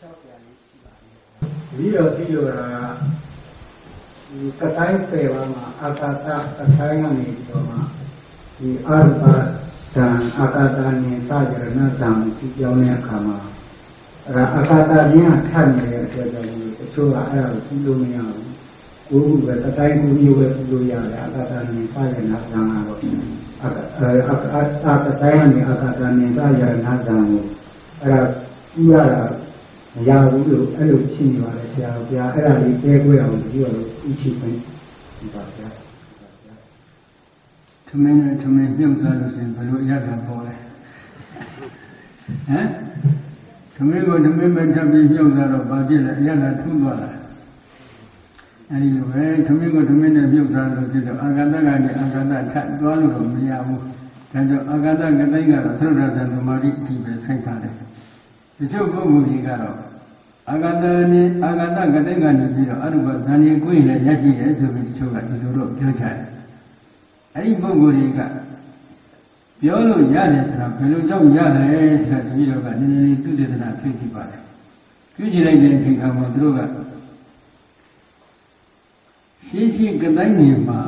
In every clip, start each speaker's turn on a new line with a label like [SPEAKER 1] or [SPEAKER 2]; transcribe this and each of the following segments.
[SPEAKER 1] ပြီးတော့ပြီးတော့ဒီကတိုင်းစေဝါမှာအာကာသကတိုင်းကနေပြီးတော့မှဒီအာရပါတံအာကာသနဲ့သာရဏတံဒီပြောင်းတဲ့အခါမှာအဲ့ဒါအာကာသရင်းကထပ်နေတဲ့အတွက်ကြောင့်တချို့ကအဲ့ဒါကိုကြည့်လို့မရဘူးကိုယ်ကပဲကတိုင်းကိုမျိုးပဲကြည့်လို့ရတယ်အာကာသနဲ့သာရဏတံကတော့အာကာအာကာတိုင်းကနေအာကာသနဲ့သာရဏတံကိုအဲ့ဒါကြည့်ရတာ မရဘူးလို့အဲ့လိုဖြစ်နေပါတယ်ဆရာဘုရားအဲ့ဒါလေးတဲခွဲအောင်ပြီးတော့ဥရှိခွင့်ဒီပါဗျာ
[SPEAKER 2] သမင်းနဲ့သမင်းပြုတ်စားလို့ရှိရင်ဘယ်လိုရတာပေါ်လဲဟမ်သမင်းကိုသမင်းပဲထပ်ပြီးပြုတ်စားတော့ဘာဖြစ်လဲအရသာထူးသွားလားအဲဒီလိုပဲသမင်းကိုသမင်းနဲ့ပြုတ်စားလို့ဖြစ်တော့အာဂတကနေအာဂတထပ်သွားလို့တော့မရဘူးဒါကြောင့်အာဂတကတိုင်းကတော့သရုပ်ရသသမာဓိအထိပဲဆိုင်ထားတယ် တချို့ပုဂ္ဂိုလ်တွေကတော့အာဂတနဲ့အာဂတကတိုင်းကနေပြီးတော့အရုပဇာနေကိုယ်နဲ့ရရှိတယ်ဆိုပြီးတချို့ကဒီလိုတော့ပြောကြတယ်အဲ့ဒီပုဂ္ဂိုလ်တွေကပြောလို့ရတယ်ဆိုတာဘယ်လိုကြောင့်ရတယ်ဆိုတာတတိတော်ကနည်းနည်းလေးသူတေသနာဖြစ်ကြည့်ပါတယ်ပြုကြည့်လိုက်တဲ့အချိန်ခါမှာသူတို့ကရှင်းရှင်းကတိုင်းနေမှာ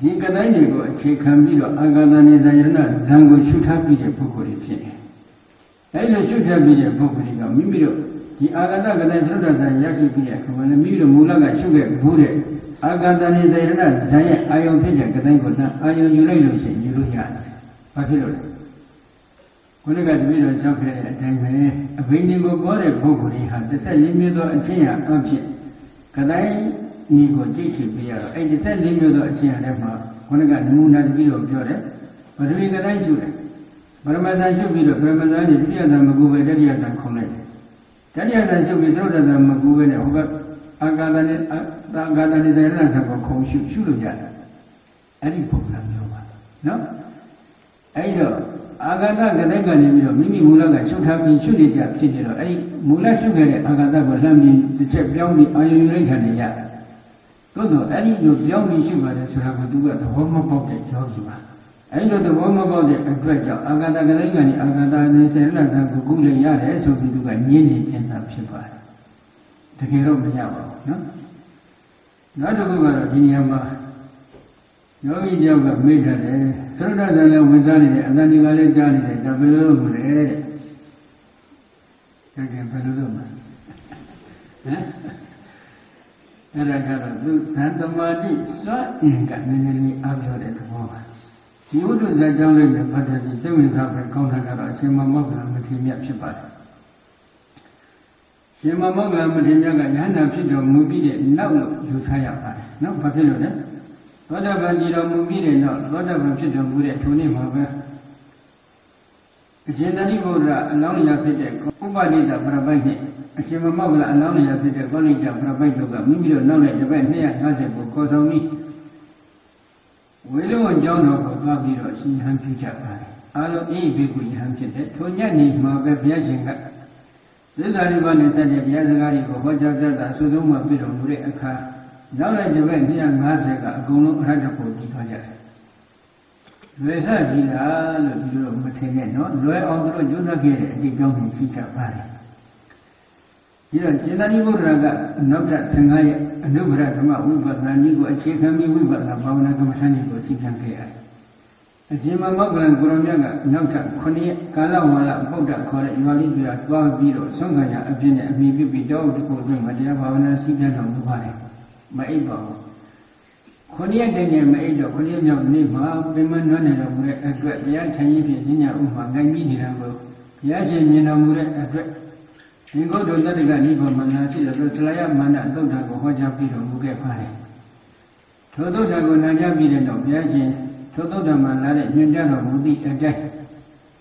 [SPEAKER 2] ဒီကတိုင်းတွေကိုအခြေခံပြီးတော့အာဂန္တနေဇာယရဏဇံကိုရှုထားပြီးတဲ့ပုဂ္ဂိုလ်တွေဖြစ်တယ်။ အဲဒီလိုရှုထားပြီးတဲ့ပုဂ္ဂိုလ်တွေကမိမိတို့ဒီအာဂန္တကတိုင်းသရုပ်တဇံရရှိပြီးတဲ့အခါမှာလည်းမိမိတို့မူလကရှုခဲ့ဘူးတဲ့အာဂန္တနေဇာယရဏဇံရဲ့အာယုံဖြစ်တဲ့ကတိုင်းကိုတန်အာယုံယူလိုက်လို့ရှိရင်ယူလို့ရတယ်။ဘာဖြစ်လို့လဲ။ခုနကတပည့်တော်ရှောက်ခဲ့တဲ့အတိုင်းပဲအဘိညာဉ်ကိုပြောတဲ့ပုဂ္ဂိုလ်တွေဟာတစ်ဆက်ရင်းမျိုးသောအချင်းရာအဖြစ်ကတိုင်းဤကိုကြည့်ချင်ပြရတော့အဲ့ဒီသက်လေးမျိုးသောအချင်းအထဲမှာခொနကနမူနာတပြီးတော့ပြောတယ်ပထဝီကတိုင်းရှုတယ် ပရမဇန်ရှုပြီးတော့ပရမဇန်ကြီးဒုတိယဇန်မကူပဲတတိယဇန်ခုံလိုက်တယ်တတိယဇန်ရှုပြီးသုဒ္ဓဇန်မကူပဲနဲ့ဟိုကအာကာသနဲ့အာကာသနဲ့တရားနာကိုခုံရှုရှုလို့ရတယ်အဲ့ဒီပုံစံမျိုးပါနော်အဲ့တော့အာဂတကတဲ့ကနေပြီးတော့မိမိမူလကရှုထားပြီးရှုနေကြဖြစ်နေတော့အဲ့ဒီမူလရှုခဲ့တဲ့အာဂတကိုလှမ်းပြီးတစ်ချက်ပြောင်းပြီးအာယုံရိတ်ခံနေရတယ်သို့တော့အဲ့ဒီလိုပြောင်းပြီးရှုပါတယ်ဆိုတာကသူကသဘောမပေါက်တဲ့ယောဂီပါ အဲ့လိုသဘောမပေါက်တဲ့အတွက်ကြောင့်အာဂတကလေးကနေအာဂတနေစေရဏကကိုကုလည်းရတယ်ဆိုပြီးသူကညင်းနေခြင်းသာဖြစ်ပါတယ်တကယ်တော့မရပါဘူးနော်နောက်တစ်ခုကတော့ဒီနေရာမှာယောဂီတယောက်ကမေးတယ်သရဏဇာလည်းဝင်စားနေတယ်အတန်ဒီကလည်းကြားနေတယ်ဒါဘယ်လိုလုပ်မလဲတဲ့တကယ်ဘယ်လိုလုပ်မလဲဟမ်အဲ့ဒါကတော့သူသံသမာတိစွတ်အင်ကနည်းနည်းလေးအားပြောတဲ့သဘောပါ ဒီဝိတ္တဇာကြောင့်လည်းဖတ်တယ်ဒီစိတ်ဝင်စားပဲကောင်းတာကတော့အရှင်မမောက္ခမထေရမြတ်ဖြစ်ပါတယ်ရှင်မမောက္ခမထေရမြတ်ကယန္တာဖြစ်တော်မူပြီးတဲ့နောက်လို့ယူဆရပါတယ်နော်ဘာဖြစ်လို့လဲသောတာပန်ကြီးတော်မူပြီးတဲ့နောက်သောတာပန်ဖြစ်တော်မူတဲ့ထိုနေ့မှာပဲအရှင်သတိဗုဒ္ဓအလောင်းရဖြစ်တဲ့ဥပဒိတပရပိုက်နဲ့အရှင်မမောက္ခလအလောင်းရဖြစ်တဲ့ကောလိတပရပိုက်တို့ကမိမိတို့နောက်နဲ့တစ်ပတ်250ကိုခေါ်ဆောင်ပြီး ဝေလုံကျောင်းတော်ကိုသွားပြီးတော့ရှင်ဟန်ပြုကြပါတယ်အားလုံးအေးဘေကုယဟန်ဖြစ်တဲ့ထိုညနေမှာပဲဘုရားရှင်ကသစ္စာရိပါနဲ့ဆက်တဲ့တရားစကားတွေကိုဟောကြားတတ်တာသုသုံးမှပြတော်မူတဲ့အခါနောက်လိုက်တစ်ပတ်250ကအကုန်လုံးအရဟတဖို့တည်သွားကြတယ်။လွယ်ဆကြီးလားလို့ဒီလိုမထင်နဲ့နော်လွယ်အောင်သူတို့ညွှန်သခဲ့တဲ့အတိတ်ကြောင့်ရှိကြပါတယ်။ ဒီတော့စေတနာဘုရားကနောက်ထပ်15ရက်အနုဘရဓမ္မဝိပဿနာနည်းကိုအခြေခံပြီးဝိပဿနာဘာဝနာကမ္မဋ္ဌာန်းကိုသိခံခဲ့ရတယ်။အရှင်မမောက္ကလံကိုရမြတ်ကနောက်ထပ်9ရက်ကာလဝါလဗုဒ္ဓခေါ်တဲ့ရွာလေးပြသွားပြီးတော့ဆုံးခံရအပြည့်နဲ့အမိပြပြီးတောတခုအတွင်းမှာတရားဘာဝနာသိခံတော်မူပါတယ်။မအိပ်ပါဘူး။9ရက်တည်းနဲ့မအိပ်တော့9ရက်မြောက်နေ့မှာပြမနွမ်းနေတော်မူတဲ့အတွက်တရားထိုင်ရင်ဖြင့်ဉာဏ်ဥမှာငိုင်းပြီးနေတာကိုဘုရားရှင်မြင်တော်မူတဲ့အတွက် ဒီကုတ်တော်တတ္တကနိဗ္ဗာန်မနာရှိတဲ့သလယမန္တသုဒ္ဓကိုဟောကြားပြီးတော်မူခဲ့ပါတယ်။ထိုသုဒ္ဓကိုနာကြားပြီးတဲ့နောက်ဘုရားရှင်ထိုသုဒ္ဓမှာလာတဲ့ညွှန်ကြားတော်မူသည့်အတိုင်း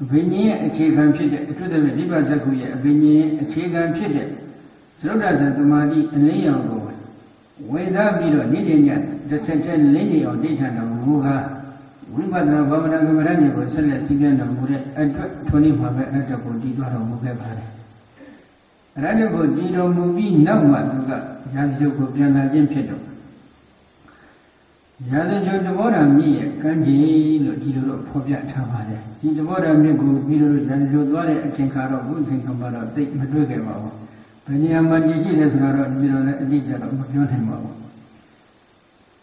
[SPEAKER 2] ဘိညာဉ်ရဲ့အခြေခံဖြစ်တဲ့အထွတ်တမဲ့ဒီပဇက္ခုရဲ့အဘိညာဉ်ရဲ့အခြေခံဖြစ်တဲ့သရုပ်ဒသသမာဓိအလင်းရောင်ကိုဝေသားပြီးတော့နေ့ညတစ်ဆက်ချက်လင်းနေအောင်ဒိဋ္ဌာတော်မူကားဝိပဿနာဘာဝနာကမ္မဋ္ဌာန်းကိုဆက်လက်သိပြန်တော်မူတဲ့အတွက်ထိုနေ့မှာပဲအတ္တကိုတည်သွားတော်မူခဲ့ပါတယ် ရတ္တကိုတည်တော်မူပြီးနောက်မှသူကရာဇုပ်ကိုပြန်လာခြင်းဖြစ်တော့ရာဇဂျိုသဘောဓာမြင့်ရဲ့ကံကြီးလို့ဒီလိုတော့ဖော်ပြထားပါတယ်ဒီသဘောဓာမြင့်ကိုပြီးလို့ရာဇဂျိုသွားတဲ့အချိန်ခါတော့ဘုအချိန်ခါမှာတော့သိမတွေ့ခဲ့ပါဘူးဘယ်နေရာမှာတည်ရှိလဲဆိုတော့ဒီလိုလည်းအတိအကျတော့မပြောနိုင်ပါဘူး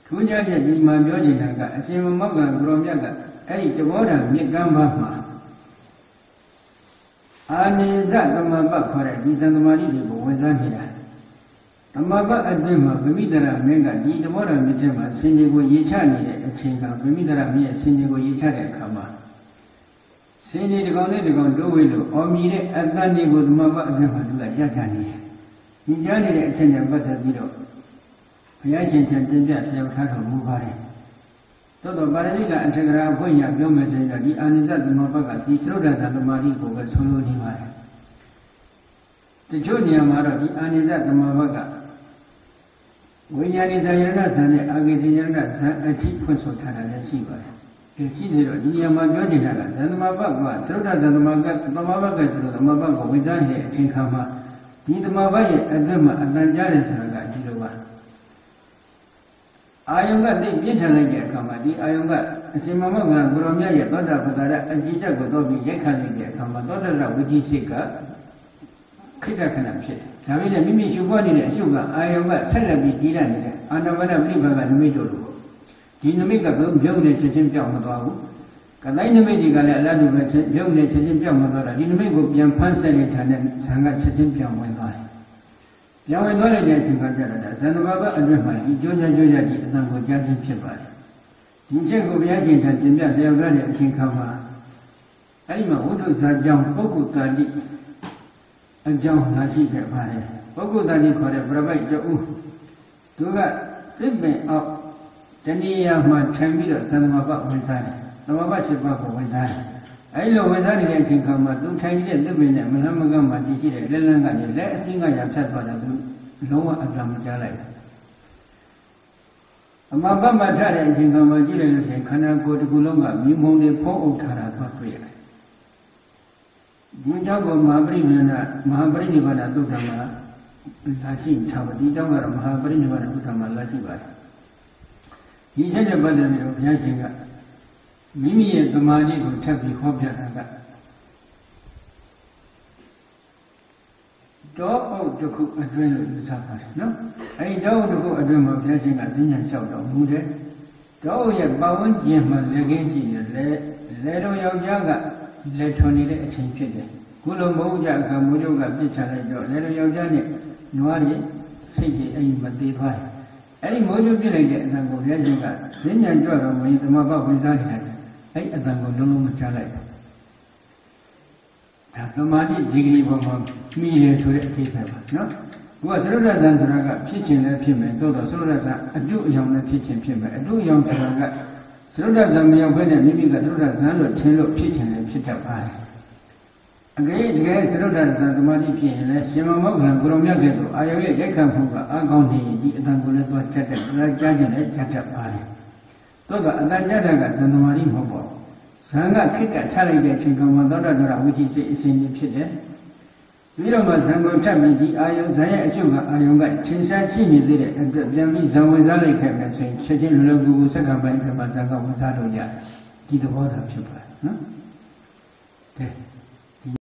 [SPEAKER 2] ထူးခြားချက်ဒီမှာပြောနေတာကအရှင်မောက္ကဂရောမြတ်ကအဲ့ဒီသဘောဓာမြင့်ကမ်းပါမှာ အာနိဇသမပတ်ခေါ်တဲ့ဒီသံသမာဓိတွေကိုဝင်စားနေတာဓမ္မပတ်အတွင်းမှာဗမိတရမင်းကဒီသဘောတော်မြစ်ထဲမှာဆင်ခြေကိုရေချနေတဲ့အချိန်ကဗမိတရမင်းရဲ့ဆင်ခြေကိုရေချတဲ့အခါမှာဆင်ခြေတစ်ကောင်နဲ့တစ်ကောင်တိုးဝေးလို့အော်မြည်တဲ့အတန်တွေကိုဓမ္မပတ်အတွင်းမှာသူကကြကြနေတယ်။ဒီကြားနေတဲ့အချိန်နဲ့ပတ်သက်ပြီးတော့ဘုရားရှင်ရှင်တင်ပြဆရာထားတော်မူပါတယ်။ သို့တော့ပါဠိကအထက်ကရာအဖွင့်ရပြောမယ်ဆိုရင်တော့ဒီအာနိသသမဘတ်ကဒီသုဒ္ဓသသမารိကိုပဲဆုံးလို့နေပါတယ်။တချို့နေရာမှာတော့ဒီအာနိသသမဘတ်ကဝိညာဉ်ဇာယရဏဇံနဲ့အာဂေဇယရဏဇံအထိဖွင့်ဆိုထားတာလည်းရှိပါတယ်။ဒီရှိသေးတော့ဒီနေရာမှာပြောနေတာကသံသမဘတ်ကသုဒ္ဓသသမကသမဘတ်ကဆိုတော့သမဘတ်ကိုဝိဇ္ဇာရဲ့အချိန်ခါမှာဒီသမဘတ်ရဲ့အတွက်မှာအတန်ကြားတယ်ဆိုတာကဒီလိုပါ အာယုံကသိပြင်းထန်လိုက်တဲ့အခါမှာဒီအာယုံကအရှင်မမောကဘုရောမြတ်ရဲ့သောတာပတ္တရအကြည့်ချက်ကိုတော့ပြီးရိုက်ခတ်လိုက်တဲ့အခါမှာသောတာရဝိจิစိတ်ကခိတ္တခဏဖြစ်တယ်။ဒါပေမဲ့မိမိရှုပွားနေတဲ့အရှုကအာယုံကဆက်လက်ပြီးတည်ရနေတယ်။အာနာပါနပြိပကနမိတ်တို့လိုပေါ့။ဒီနမိတ်ကဘုံပြုံးနေချက်ချင်းပြောင်းမသွားဘူး။ကတိုင်းနမိတ်တွေကလည်းအလားတူပဲပြုံးနေချက်ချင်းပြောင်းမသွားတာဒီနမိတ်ကိုပြန်ဖန်းဆက်နေတဲ့နဲ့ဇံကချက်ချင်းပြောင်းဝင်သွားတယ်။ ပြောင်းဝင်သွားတဲ့အချိန်ကကြတော့ဇန်နဘာဘအတွင်းမှာဒီကြိုးကြကြိုးကြဒီအသံကိုကြားချင်းဖြစ်ပါတယ်။ဒီချက်ကိုဘုရားရှင်ထံတင်ပြလျောက်တဲ့အချိန်ခါမှာအဲ့ဒီမှာဝိတုဇာကြောင့်ပုဂ္ဂိုလ်တာတိအကြောင်းလာရှိခဲ့ပါတယ်ပုဂ္ဂိုလ်တန်ကြီးခေါ်တဲ့ပြပိုက်တူသူကသစ်ပင်အောက်တဏှာမှာခြံပြီးတော့သံသမဘဝင်စားတယ်သမဘရှိဘကိုဝင်စားတယ် အဲဒီလိုဝင်စားနေတဲ့အချိန်ခါမှာသူထိုင်နေတဲ့သစ်ပင်နဲ့မလန်းမကမ်းမှာတည်ရှိတဲ့လက်လန်းကနေလက်အစင်းကရဖြတ်သွားတယ်သူလုံးဝအပြမကြားလိုက်အမဘတ်မှာထားတဲ့အချိန်ခါမှာကြည့်လိုက်လို့ရှိရင်ခန္ဓာကိုယ်တစ်ခုလုံးကမြူမုံတွေဖုံးအုပ်ထားတာသွားတွေ့ရတယ်ဒီကြောင့်ကမဟာပရိနိဗ္ဗာန်မဟာပရိနိဗ္ဗာန်သုတ္တမှာလာရှိထားပါဒီကြောင့်ကတော့မဟာပရိနိဗ္ဗာန်သုတ္တမှာလာရှိပါတယ်ဒီချက်ချက်ပတ်သက်ပြီးတော့ဘုရားရှင်က မိမိရဲ့သမာဓိကိုထပ်ပြီးဟောပြတာကတောအုပ်တစ်ခုအတွင်းလို့ယူဆပါတယ်နော်အဲဒီတောအုပ်တစ်ခုအတွင်းမှာဘုရားရှင်ကဈဉ္ညာလျှောက်တော်မူတယ်တောအုပ်ရဲ့ပတ်ဝန်းကျင်မှာလက်ခင်းကြည့်ရလဲလဲတော်ယောက်ျားကလက်ထွန်နေတဲ့အချိန်ဖြစ်တယ်ခုလိုမဟုတ်ကြအခါမိုးတို့ကပြစ်ချလိုက်တော့လဲတော်ယောက်ျားနဲ့နွားတွေစိတ်ကြီးအဲ့ဒီမသေးသွားတယ်အဲ့ဒီမိုးတို့ပြစ်လိုက်တဲ့အတန်ကိုဘုရားရှင်ကဈဉ္ညာကြွတော်မူရင်ဓမ္မပဝင်စားနေတယ် အဲ့အတန်ကိုလုံးလုံးမချလိုက်ဘူးဒါသမာဓိဒီဂရီပေါ်မှာမိတယ်ဆိုတဲ့အဖြစ်ပဲပါနော်ဘုရားသရုပ်ရသံဆိုတာကဖြစ်ခြင်းလည်းဖြစ်မယ်သို့တော့သရုပ်ရသံအတုအယောင်လည်းဖြစ်ခြင်းဖြစ်မယ်အတုအယောင်ဆိုတာကသရုပ်ရသံမရောက်ဘဲနဲ့မိမိကသရုပ်ရသံလို့ထင်လို့ဖြစ်ခြင်းလည်းဖြစ်တတ်ပါတယ်အကယ်တကယ်သရုပ်ရသံသမာဓိဖြစ်ရင်လည်းရှင်မမောက္ခလကိုရုံမြတ်ကဲ့သို့အာယုရဲ့ရိုက်ခံမှုကအကောင်းနေရင်ဒီအတန်ကိုလည်းသွားချက်တဲ့ကြားခြင်းလည်းချက်တတ်ပါတယ် သို့တော့အတန်ကြတဲ့ကသံသမာဓိမဟုတ်ပါဘူးဇံကခိကချလိုက်တဲ့အချိန်ကမှသောတာဒရဝိจิစိတ်အစဉ်ကြီးဖြစ်တယ်။ပြီးတော့မှဇံကိုထပ်ပြီးဒီအာယုဇံရဲ့အကျုပ်ကအာယုကထင်ရှားရှိနေသေးတဲ့အတွက်ပြန်ပြီးဇံဝင်စားလိုက်ခဲ့မယ်ဆိုရင်ချက်ချင်းလွယ်လွယ်ကူကူစက္ကန့်ပိုင်းတစ်ပတ်ဇံကဝင်စားလို့ရတယ်။ဒီသဘောသာဖြစ်ပါတယ်နော်။ကဲ